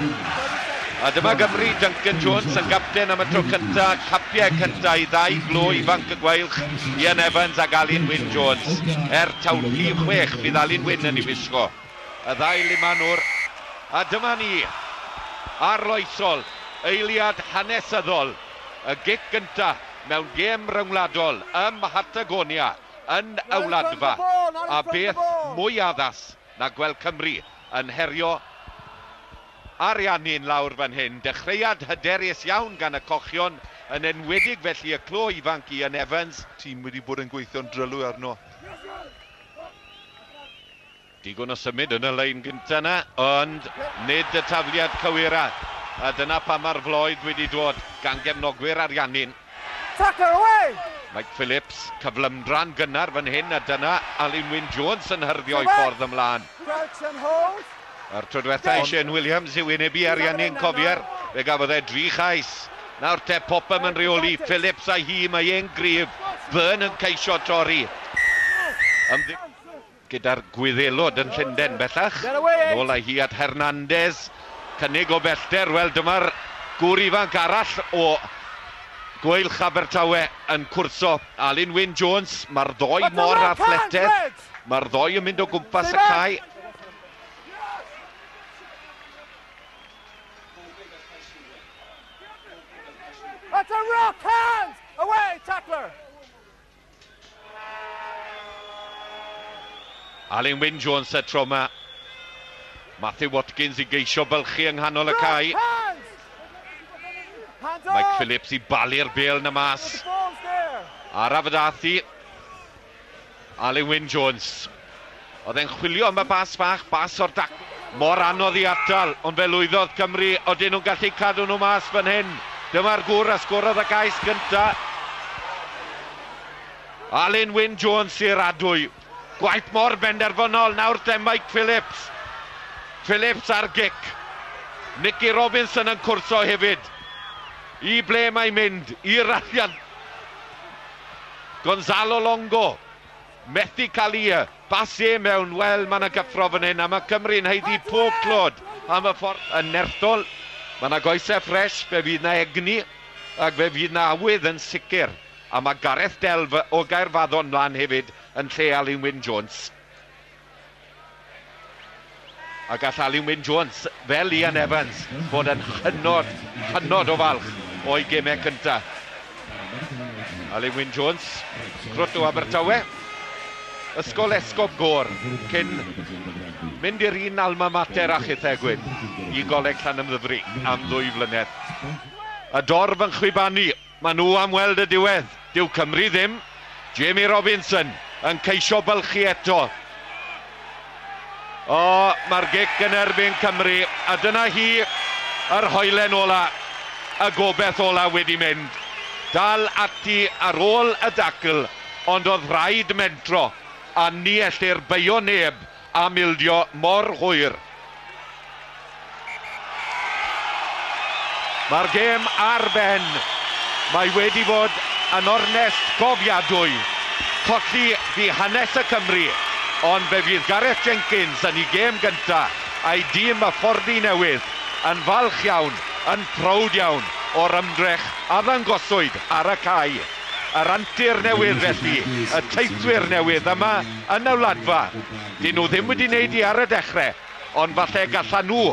A dyma Gymru, Duncan Jones yn gapten am y tro cynta, capiau cynta i ddau glo ifanc y gweilch, Ian Evans ac Alun Wyn Jones. Er tawn rhif chwech fydd Alun Wyn yn ei wisgo. Y ddau limanwr. A dyma ni, arloesol, eiliad hanesyddol, y gic gynta mewn gêm rhyngwladol ym Mhatagonia yn Awladfa. A beth mwy addas na gweld Cymru yn herio ariannu'n lawr fan hyn. Dechreuad hyderus iawn gan y cochion yn enwedig felly y clo ifanc Ian Evans. Tîm wedi bod yn gweithio'n drylw arno. Digon o symud yn y lein gyntaf yna, ond nid y tafliad cywira. A dyna pa mae'r floed wedi dod gan gefnogwyr ariannu'n. Tucker away! Mike Phillips, cyflymdran gynnar fan hyn a dyna Alun Wyn Jones yn hyrddio i ffordd ymlaen. Crouch and hold. A'r tro diwetha i Shane Williams yw wynebu ariannu'n cofiar. Fe gafodd e dri chais. Nawr te Popham yn reoli. Phillips a hi mae e'n grif. Byrne yn ceisio torri. Ymddi... Gyda'r gwyddelod yn Llundain bellach. Nôl a hi at Hernandez. Cynnig o bellter. Wel dyma'r gŵr ifanc arall o gweilch Abertawe yn cwrso Alun Wyn Jones. Mae'r ddoi mor athletedd. Mae'r ddoi yn mynd o gwmpas y cae. That's a rock! Hands! Away, tackler! Alun Wyn Jones y tro yma. Matthew Watkins i geisio bylchu yng nghanol y cae. Mike Phillips i balu'r bel na mas. Araf y dathi. Alun Wyn Jones. Oedd e'n chwilio am y bas fach, bas o'r dac... Mor anodd i atal, ond fe lwyddodd Cymru, oedden nhw'n gallu cadw nhw mas fan hyn. Dyma'r gŵr a sgorodd y gais gynta. Alun Wyn Jones i'r adwy. Gwaith mor benderfynol, nawr te Mike Phillips. Phillips ar gic. Nicky Robinson yn cwrso hefyd. I ble mae'n mynd, i'r alliant. Gonzalo Longo methu cael ia. Basie mewn, wel, mae yna gyffro fan hyn, a mae Cymru'n heiddi pob clod am y ffordd yn nerthol. Mae yna goesau ffres, fe fydd yna egni, ac fe fydd yna awydd yn sicr. A mae Gareth Delf o Gaerfaddon mlaen hefyd yn lle Alun Wyn Jones. A gall Alun Wyn Jones, fel Ian Evans, fod yn hynod, hynod o falch o'i gemau cyntaf. Alun Wyn Jones, crwt o Abertawe, Ysgol Esgob Gor, cyn mynd i'r un alma mater a Chithegwyn i goleg Llanymddyfri am ddwy flynedd. Y dorf yn chwibannu, maen nhw am weld y diwedd. Dyw Cymru ddim, Jamie Robinson yn ceisio bylchu eto. O, mae'r gic yn erbyn Cymru, a dyna hi yr hoelen ola, y gobeith ola wedi mynd. Dal ati ar ôl y dacl, ond oedd rhaid mentro a ni ellir beio neb a mildio mor hwyr. Mae'r gêm ar ben. Mae wedi bod yn ornest gofiadwy. Colli ddi hanes y Cymru, ond fe fydd Gareth Jenkins yn ei gêm gynta a'i dîm y fforddi newydd yn falch iawn, yn prowd iawn o'r ymdrech addangoswyd ar y cae. Yr antur newydd felly, y teithwyr newydd yma yn y wladfa. Dyn nhw ddim wedi wneud i ar y dechrau, ond falle gallan nhw